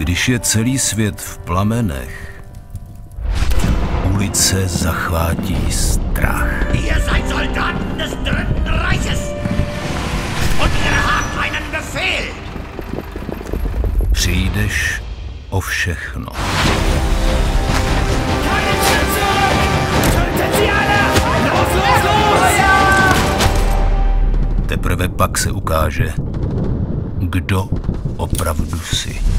Když je celý svět v plamenech, ulice zachvátí strach. Ihr seid Soldaten des Dritten Reiches. Und ihr habt einen Befehl. Přijdeš o všechno. Teprve pak se ukáže, kdo opravdu si.